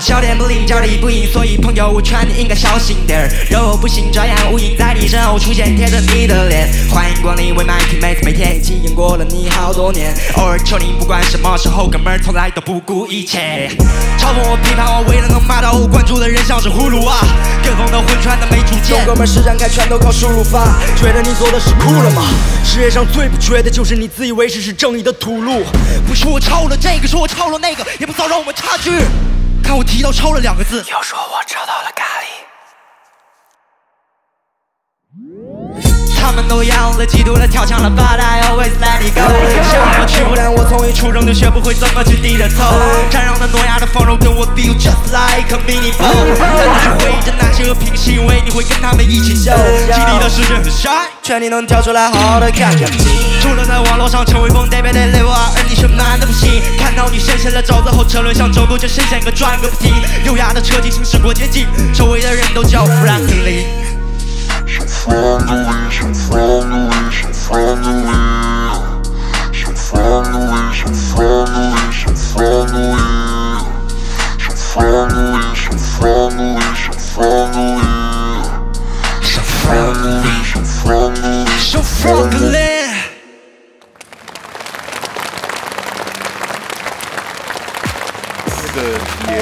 笑点不灵，叫力不赢，所以朋友我劝你应该小心点儿。肉不行，这样无影在你身后出现，贴着你的脸。欢迎光临为 my teammates，每天一起演过了你好多年。偶尔求你，不管什么时候，哥们儿从来都不顾一切。嘲讽我，批判我，为了能骂到我，关注的人像是葫芦娃，跟风的混串的没主见。兄哥们施展开，全都靠输入法。觉得你做的是酷了吗？世界上最不缺的就是你自以为是是正义的土路。不是我抄了这个，是我抄了那个，也不造成我们差距。看我提到抄了两个字，又说我找到了咖喱。他们都仰了，嫉妒了，跳墙了，But I always let it go。想让我去，但我从一出生就学不会怎么去低着头。沾上了诺亚的风流，跟我比，You just like a mini boat。懒得去回忆着那些和平，是因为你会跟他们一起走。基地的世界很 shy，劝你能跳出来，好好的看看。除了在网络上成为疯癫的 level 二，而你却慢的不行。看到你陷进了沼泽后，车轮像争夺着神仙，个转个不停。优雅的车技行驶过街景，周围的人都叫 way, 这个也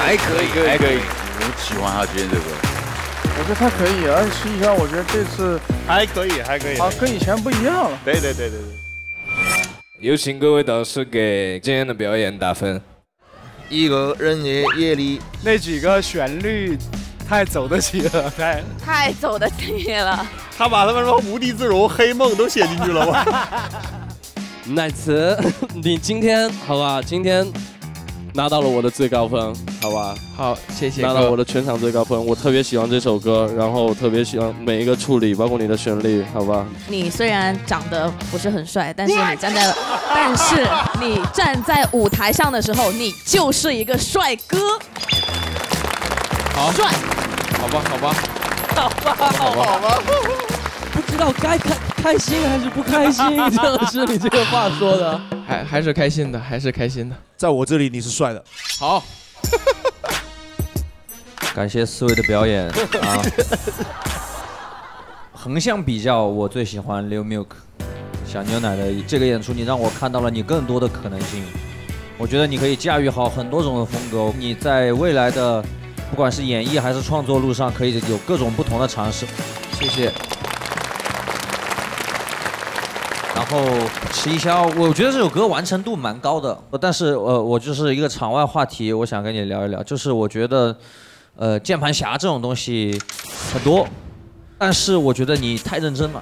还可以，还可以，我喜欢他今天这个。我觉得他可以，而且实际上我觉得这次还可以，还可以，啊，跟以前不一样了。对对对对对。有请各位导师给今天的表演打分。一个人的夜里，那几个旋律太走得起了，太太走得起了。他把他们什么无地自容、黑梦都写进去了吗？奈慈，你今天好吧？今天拿到了我的最高分，好吧？好，谢谢拿到我的全场最高分。我特别喜欢这首歌，然后特别喜欢每一个处理，包括你的旋律，好吧？你虽然长得不是很帅，但是你站在，但是你站在舞台上的时候，你就是一个帅哥。好，帅，好吧，好吧，好吧，好吧。不知道该开开心还是不开心，这个是你这个话说的。还还是开心的，还是开心的。在我这里你是帅的。好，感谢四位的表演 啊。横向比较，我最喜欢 Lil Milk 小牛奶的这个演出，你让我看到了你更多的可能性。我觉得你可以驾驭好很多种的风格，你在未来的不管是演绎还是创作路上，可以有各种不同的尝试。谢谢。后吃一宵，我觉得这首歌完成度蛮高的，但是呃，我就是一个场外话题，我想跟你聊一聊，就是我觉得，呃，键盘侠这种东西很多，但是我觉得你太认真了，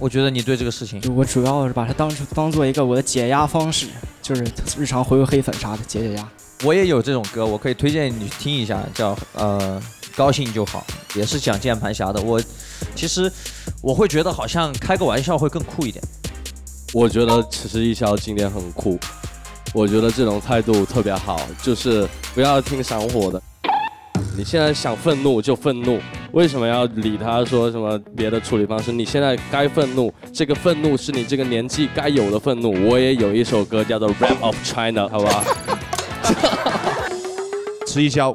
我觉得你对这个事情，我主要是把它当成当做一个我的解压方式，就是日常回回黑粉啥的解解压。我也有这种歌，我可以推荐你听一下，叫呃高兴就好，也是讲键盘侠的。我其实我会觉得好像开个玩笑会更酷一点。我觉得迟迟一笑今天很酷，我觉得这种态度特别好，就是不要听闪火的。你现在想愤怒就愤怒，为什么要理他说什么别的处理方式？你现在该愤怒，这个愤怒是你这个年纪该有的愤怒。我也有一首歌叫做《Rap of China》，好吧？迟一宵，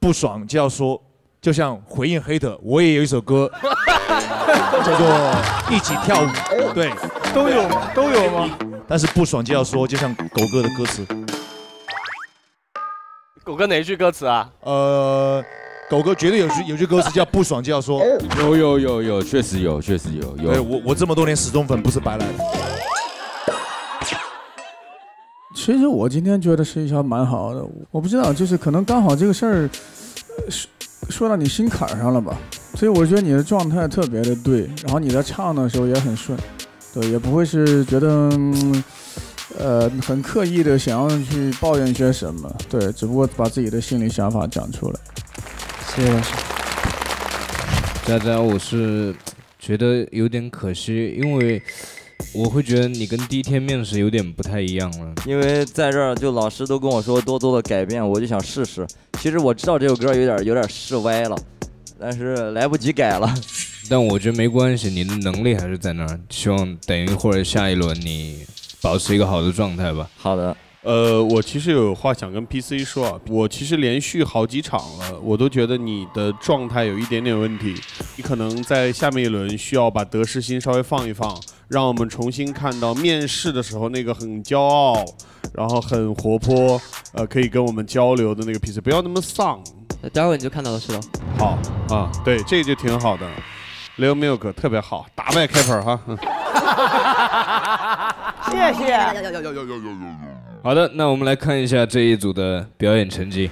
不爽就要说，就像回应黑特，我也有一首歌 叫做《一起跳舞》，对。都有都有吗？但是不爽就要说，就像狗哥的歌词。狗哥哪一句歌词啊？呃，狗哥绝对有句有句歌词叫不爽就要说。有有有有，确实有，确实有有。对我我这么多年始终粉不是白来的。其实我今天觉得是一条蛮好的，我不知道，就是可能刚好这个事儿说说到你心坎上了吧，所以我觉得你的状态特别的对，然后你在唱的时候也很顺。对，也不会是觉得，呃，很刻意的想要去抱怨些什么。对，只不过把自己的心里想法讲出来。谢谢老师。佳佳，我是觉得有点可惜，因为我会觉得你跟第一天面试有点不太一样了。因为在这儿，就老师都跟我说多多的改变，我就想试试。其实我知道这首歌有点有点试歪了，但是来不及改了。但我觉得没关系，你的能力还是在那儿。希望等一会儿下一轮你保持一个好的状态吧。好的。呃，我其实有话想跟 PC 说啊，我其实连续好几场了，我都觉得你的状态有一点点问题。你可能在下面一轮需要把得失心稍微放一放，让我们重新看到面试的时候那个很骄傲，然后很活泼，呃，可以跟我们交流的那个 PC，不要那么丧。待会你就看到了，是吧。好啊，对，这个就挺好的。Lil Milk 特别好，打败 Keeper 哈。谢谢。好的，那我们来看一下这一组的表演成绩。